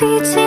beating